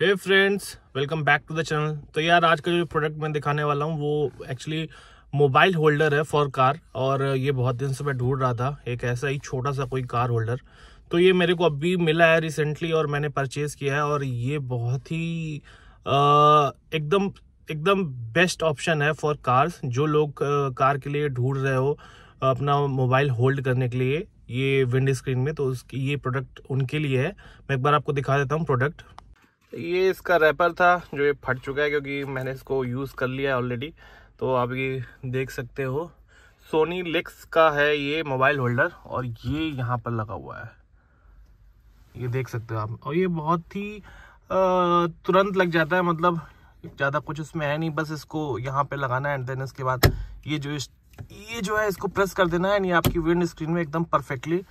Hey friends welcome back to the channel तो यार आज का जो प्रोडक्ट मैं दिखाने वाला हूँ, वो एक्चुअली मोबाइल होल्डर है फॉर कार और ये बहुत दिन से मैं ढूंढ रहा था, एक ऐसा ही छोटा सा कोई कार होल्डर तो ये मेरे को अभी मिला है रिसेंटली और मैंने परचेज किया है और ये बहुत ही एकदम एकदम बेस्ट ऑप्शन है फॉर कार्स जो लोग कार के लिए ढूंढ रहे हो, अपना मोबाइल होल्ड करने के लिए, ये विंड स्क्रीन में तो उसकी, ये प्रोडक्ट उनके लिए है। मैं एक बार आपको दिखा देता हूँ प्रोडक्ट ये इसका रैपर था, जो ये फट चुका है क्योंकि मैंने इसको यूज़ कर लिया है ऑलरेडी तो आप ये देख सकते हो सोनी लिक्स का है ये मोबाइल होल्डर और ये यहाँ पर लगा हुआ है। ये देख सकते हो आप। और ये बहुत ही तुरंत लग जाता है मतलब ज़्यादा कुछ इसमें है नहीं, बस इसको यहाँ पे लगाना है एंड देन इसके बाद ये जो इस, ये जो है, इसको प्रेस कर देना है नहीं आपकी विंड स्क्रीन में एकदम परफेक्टली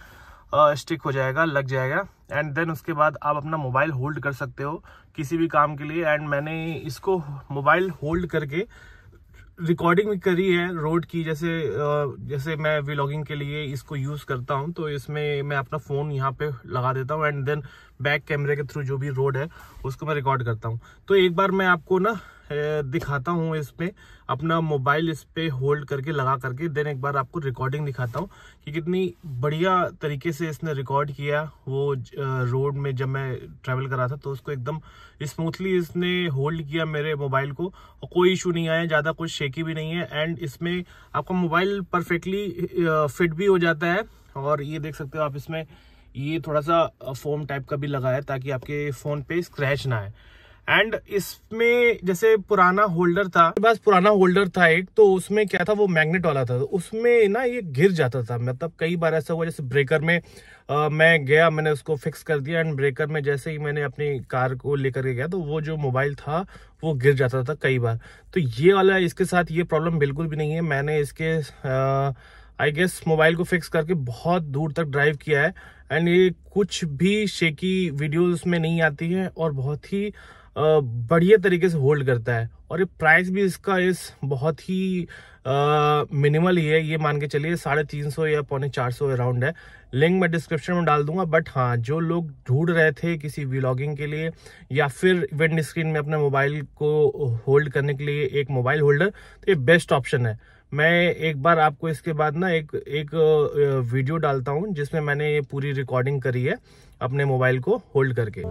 स्टिक हो जाएगा, लग जाएगा। एंड देन उसके बाद आप अपना मोबाइल होल्ड कर सकते हो किसी भी काम के लिए। एंड मैंने इसको मोबाइल होल्ड करके रिकॉर्डिंग भी करी है रोड की। जैसे जैसे मैं व्लॉगिंग के लिए इसको यूज़ करता हूँ तो इसमें मैं अपना फ़ोन यहाँ पे लगा देता हूँ। एंड देन बैक कैमरे के थ्रू जो भी रोड है, उसको मैं रिकॉर्ड करता हूँ। तो एक बार मैं आपको ना दिखाता हूँ इसमें अपना मोबाइल इस पर होल्ड करके, लगा करके, देन एक बार आपको रिकॉर्डिंग दिखाता हूँ कि कितनी बढ़िया तरीके से इसने रिकॉर्ड किया वो रोड में जब मैं ट्रैवल कर रहा था तो उसको एकदम स्मूथली इसने होल्ड किया मेरे मोबाइल को, और कोई इशू नहीं आया, ज़्यादा कुछ शेकी भी नहीं है एंड इसमें आपका मोबाइल परफेक्टली फिट भी हो जाता है। और ये देख सकते हो आप इसमें, ये थोड़ा सा फोम टाइप का भी लगा है, ताकि आपके फ़ोन पे स्क्रैच ना आए। एंड इसमें जैसे पुराना होल्डर था मेरे पास पुराना होल्डर था एक तो उसमें क्या था वो मैग्नेट वाला था तो उसमें ना ये गिर जाता था। मतलब कई बार ऐसा हुआ जैसे ब्रेकर में आ, मैं गया मैंने उसको फिक्स कर दिया एंड ब्रेकर में जैसे ही मैंने अपनी कार को लेकर के गया तो वो जो मोबाइल था वो गिर जाता था कई बार। तो ये वाला इसके साथ ये प्रॉब्लम बिल्कुल भी नहीं है। मैंने इसके आई गेस मोबाइल को फिक्स करके बहुत दूर तक ड्राइव किया है। एंड ये कुछ भी शेकी वीडियो उसमें नहीं आती है और बहुत ही बढ़िया तरीके से होल्ड करता है। और ये प्राइस भी इसका इस बहुत ही मिनिमल ही है। ये मान के चलिए साढ़े तीन सौ या पौने चार सौ अराउंड है। लिंक मैं डिस्क्रिप्शन में डाल दूँगा बट हाँ जो लोग ढूंढ रहे थे किसी व्लॉगिंग के लिए, या फिर विंड स्क्रीन में अपने मोबाइल को होल्ड करने के लिए एक मोबाइल होल्डर तो ये बेस्ट ऑप्शन है। मैं एक बार आपको इसके बाद ना एक एक वीडियो डालता हूँ, जिसमें मैंने ये पूरी रिकॉर्डिंग करी है अपने मोबाइल को होल्ड करके।